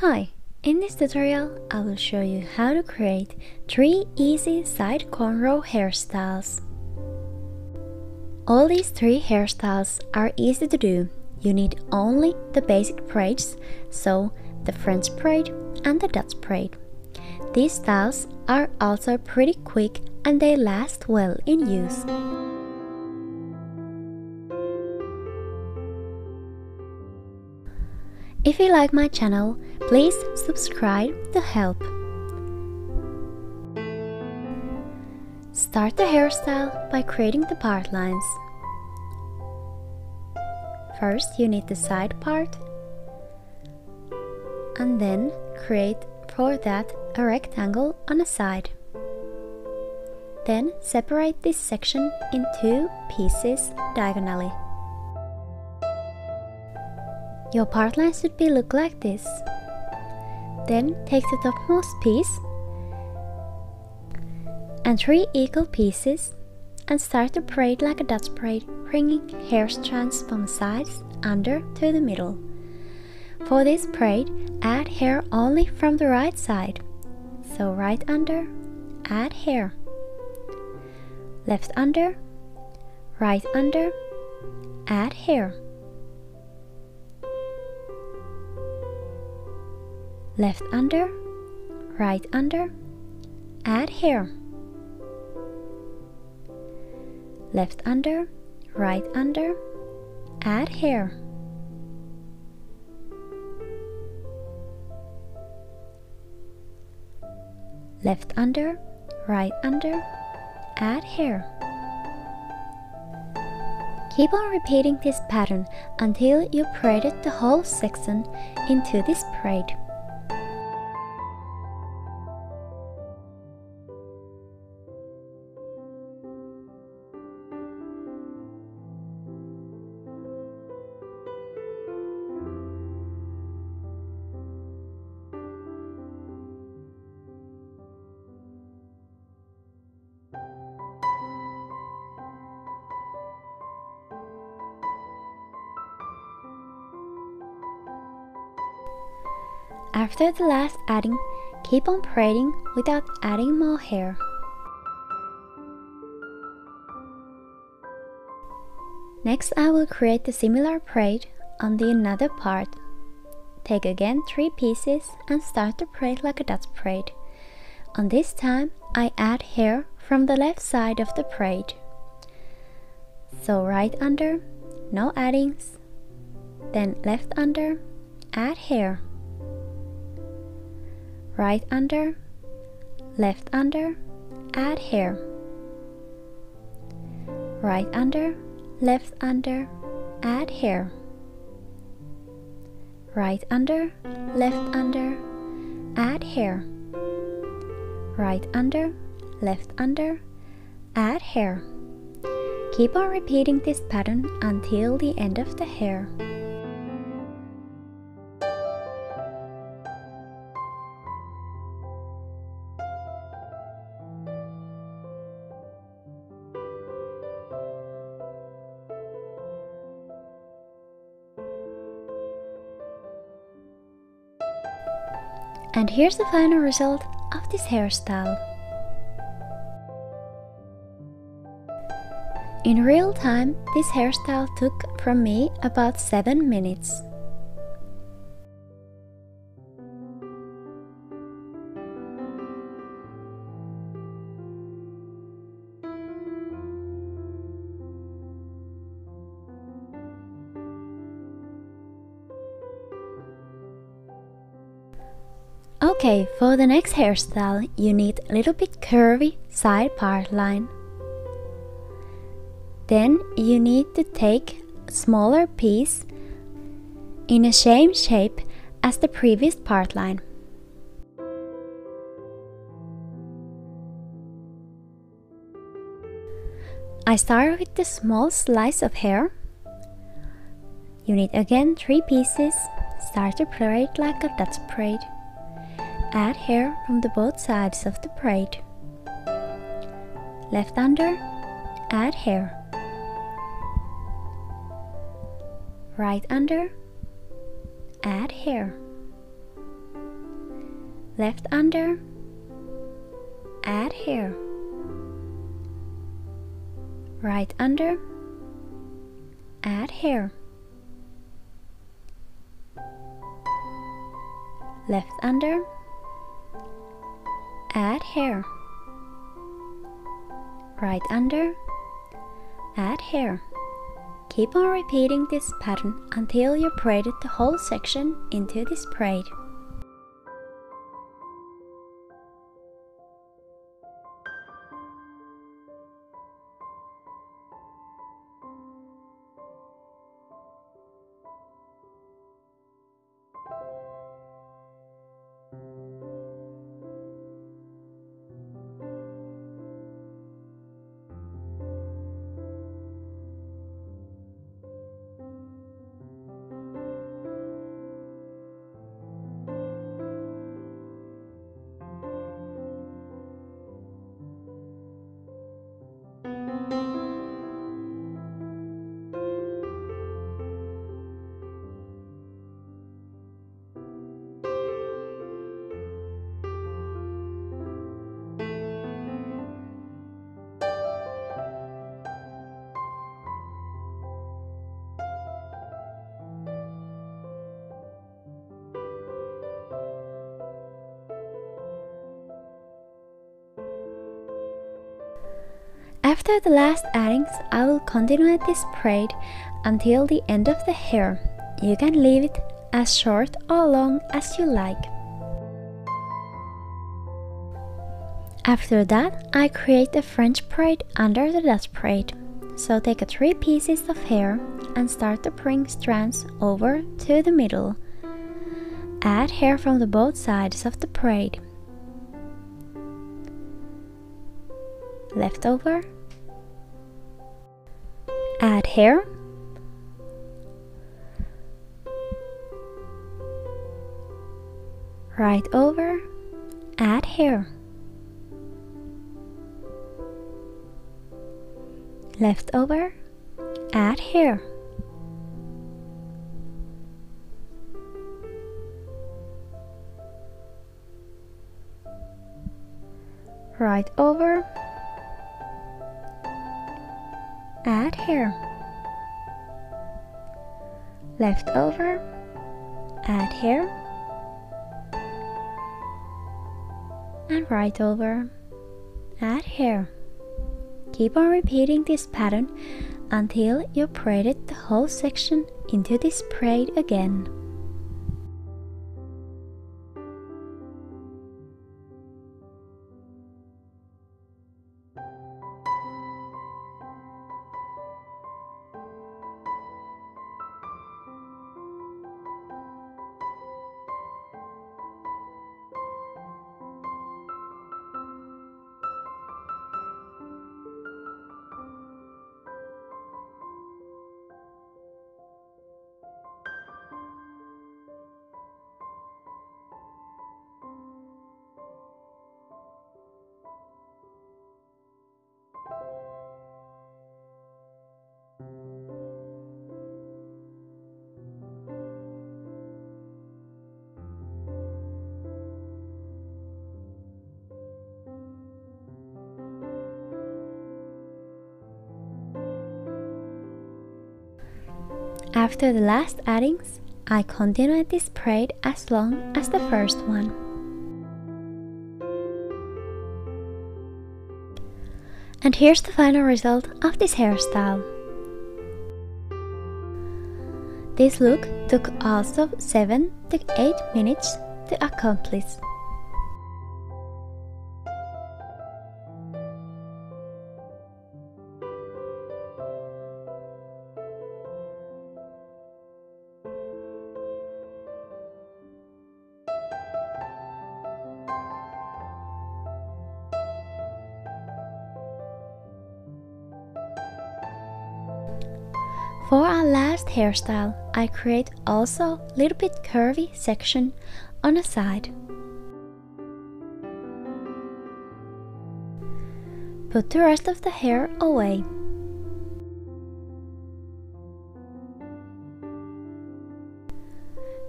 Hi, in this tutorial I will show you how to create 3 easy side cornrow hairstyles. All these 3 hairstyles are easy to do, you need only the basic braids, so the French braid and the Dutch braid. These styles are also pretty quick and they last well in use. If you like my channel, please subscribe to help. Start the hairstyle by creating the part lines. First you need the side part and then create for that a rectangle on a side. Then separate this section in two pieces diagonally. Your part line should be look like this. Then take the topmost piece and three equal pieces and start to braid like a Dutch braid, bringing hair strands from sides under to the middle. For this braid, add hair only from the right side. So right under, add hair. Left under, right under, add hair. Left under, right under, add hair. Left under, right under, add hair. Left under, right under, add hair. Keep on repeating this pattern until you braided the whole section into this braid. After the last adding, keep on braiding without adding more hair. Next I will create the similar braid on the another part. Take again 3 pieces and start to braid like a Dutch braid. On this time I add hair from the left side of the braid. So right under, no addings, then left under, add hair right under, left under, add hair. Right under, left under, add hair. Right under, left under, add hair. Right under, left under, add hair. Keep on repeating this pattern until the end of the hair. Here's the final result of this hairstyle. In real time, this hairstyle took from me about 7 minutes. Okay, for the next hairstyle, you need a little bit curvy side part line. Then you need to take a smaller piece in the same shape as the previous part line. I start with the small slice of hair. You need again 3 pieces, start to braid like a Dutch braid. Add hair from the both sides of the braid. Left under, add hair. Right under, add hair. left under, add hair, right under, add hair, left under, add hair, right under, add hair. Keep on repeating this pattern until you braided the whole section into this braid. After the last addings, I will continue this braid until the end of the hair. You can leave it as short or long as you like. After that, I create a French braid under the Dutch braid. So take three pieces of hair and start to bring strands over to the middle. Add hair from the both sides of the braid. Left over add hair? Right over add hair. Left over add hair. Right over add hair left over add hair and right over add hair keep on repeating this pattern until you braided the whole section into this braid again After the last addings, I continued this braid as long as the first one. And here's the final result of this hairstyle. This look took also 7 to 8 minutes to accomplish. For our last hairstyle, I create also little bit curvy section on the side. Put the rest of the hair away.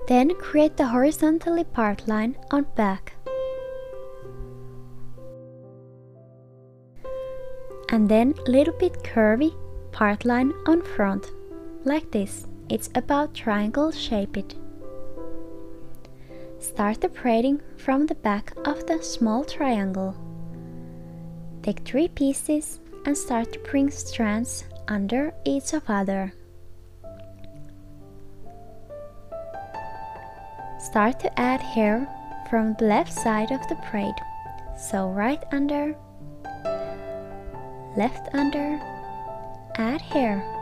Then create the horizontally part line on back. And then little bit curvy part line on front like this. It's about triangle shaped. Start the braiding from the back of the small triangle. Take three pieces and start to bring strands under each of other. Start to add hair from the left side of the braid. So right under, left under, add hair.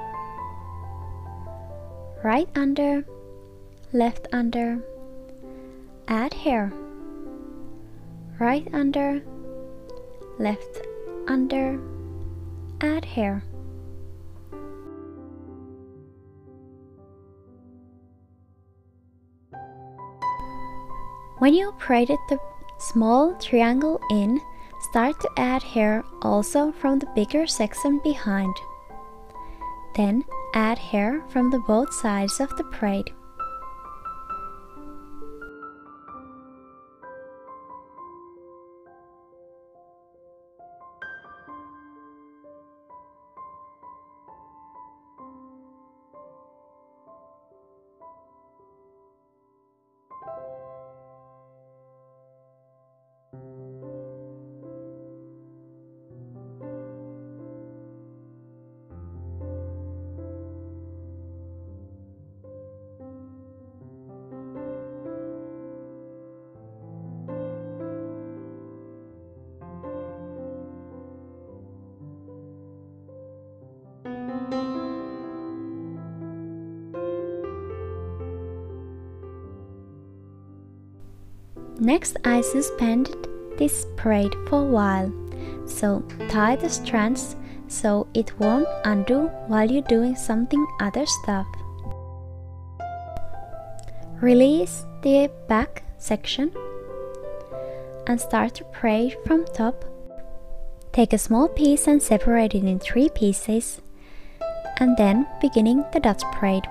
Right under, left under, add hair. Right under, left under, add hair. When you braided the small triangle in, start to add hair also from the bigger section behind. Then add hair from the both sides of the braid. Next I suspended this braid for a while, so tie the strands so it won't undo while you're doing something other stuff. Release the back section and start to braid from top. Take a small piece and separate it in three pieces and then beginning the Dutch braid.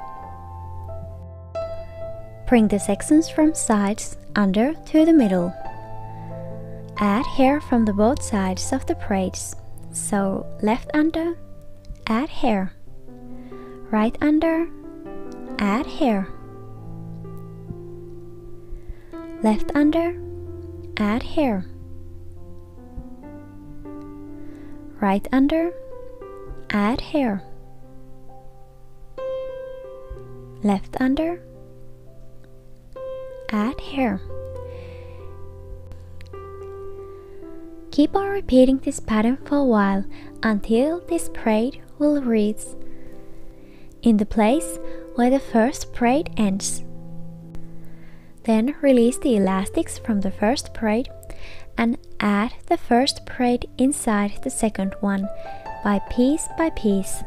Bring the sections from sides under to the middle. Add hair from the both sides of the braids. So left under, add hair. Right under, add hair. Left under, add hair. Right under, add hair. Left under, add hair. Keep on repeating this pattern for a while until this braid will reach in the place where the first braid ends. Then release the elastics from the first braid and add the first braid inside the second one by piece by piece.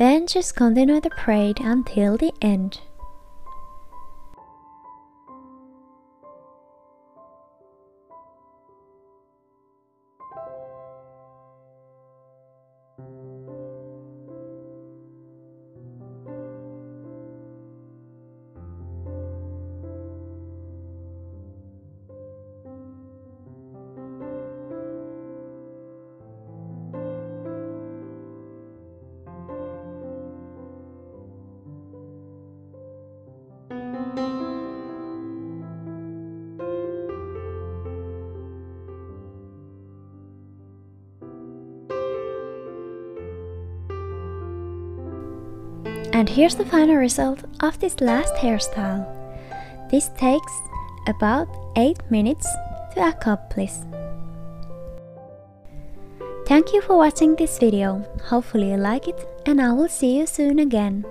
Then just continue the braid until the end. And here's the final result of this last hairstyle. This takes about 8 minutes to accomplish. Thank you for watching this video, hopefully you like it and I will see you soon again.